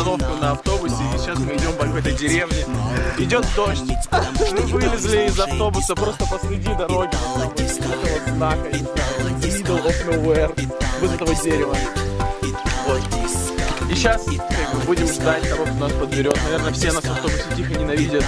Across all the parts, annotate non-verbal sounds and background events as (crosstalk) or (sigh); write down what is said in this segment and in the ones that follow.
остановку на автобусе, и сейчас мы идем по какой-то деревне. Идет дождь. Мы вылезли из автобуса просто посреди дороги. Вот этого знака, middle of nowhere. Вот этого дерева. Вот. И сейчас как будем ждать того, кто нас подберет. Наверное, все нас в автобусе тихо ненавидят.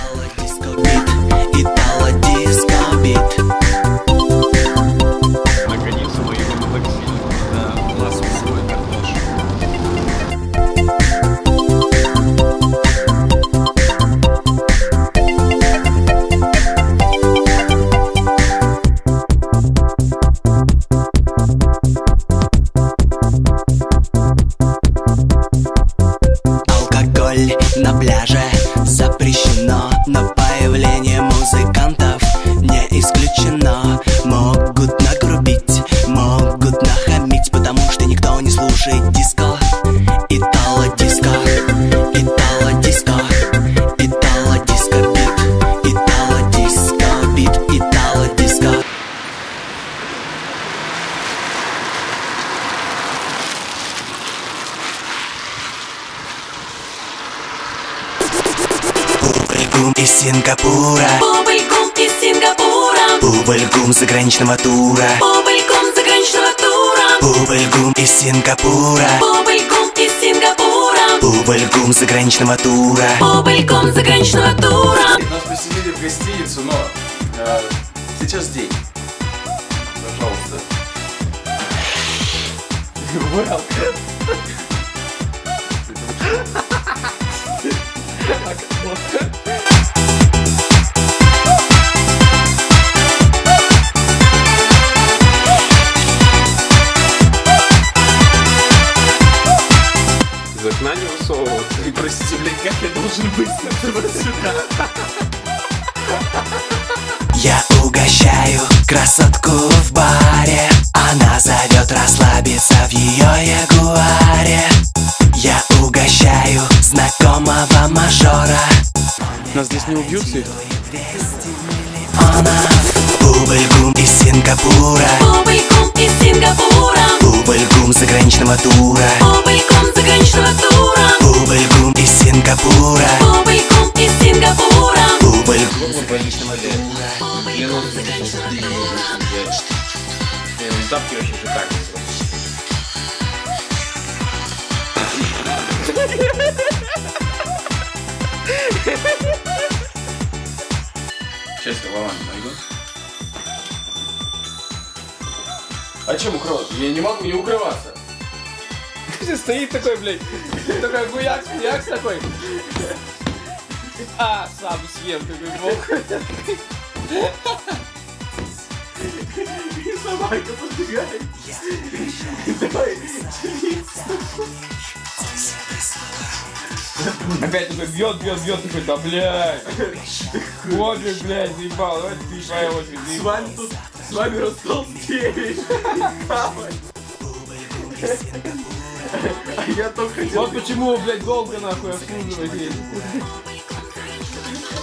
Из Сингапура. Бубльком из Сингапура. Бубльгум заграничного тура. Бубльком заграничного тура. Бубльгум из Сингапура. Бубльком из Сингапура. Бубльгум заграничного тура. Бубльком заграничного тура. Нас поселили в гостиницу, но э, сейчас день. Пожалуйста. (laughs) Welcome. Из окна не высовываться. И простите, блядь, как я должен быть вот сюда? Я угощаю красотку в баре Она зовет расслабиться в ее ягуаре Я угощаю знакомого мажора Нас здесь не убьют? Она Бубльгум из Сингапура. Бубльком из Сингапура. Бубльгум заграничного тура. Бубльком заграничного тура. Бубльгум из Сингапура. Бубльком из Сингапура. Бубльгум заграничного тура. Бубльком заграничного тура. Тапки очень шикарные. Сейчас я лаванду найду. А чем укрываться? Я не могу не укрываться. Стоит такой, блядь, такой гуякс, гуякс такой. А, сам съем такой бог. И собака подбегает. Давай, Опять такой бьет, бьет, бьет, такой, да блядь. Вот блядь, заебал, давай ты твоя очередь, С вами тут, с вами растолстеешь. Давай. А я только хотел, Вот почему, блядь, долго нахуй обслуживать есть.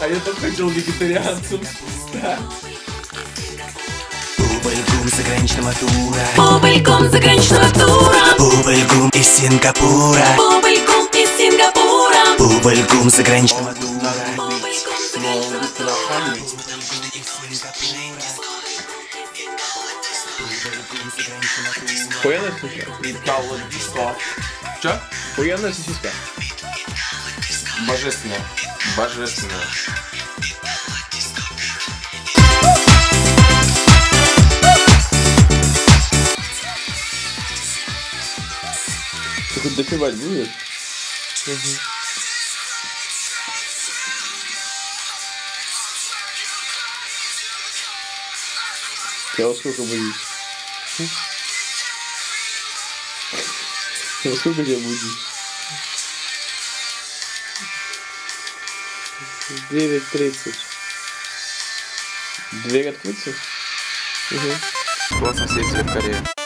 а я только хотел вегетарианцем стать. Бубльгум заграничного тура Бубльком заграничного тура Бубльгум из Сингапура Бубльком из Сингапура Бубльгум заграничного тура Хуяная сиська? Итало-диско. Чё? Хуяная сиська. Божественно. Божественно. Ты хоть допивать будешь? Я во сколько будешь? Во сколько тебя будешь? 9.30. Дверь открыться? Угу. Классно встретили в Корее.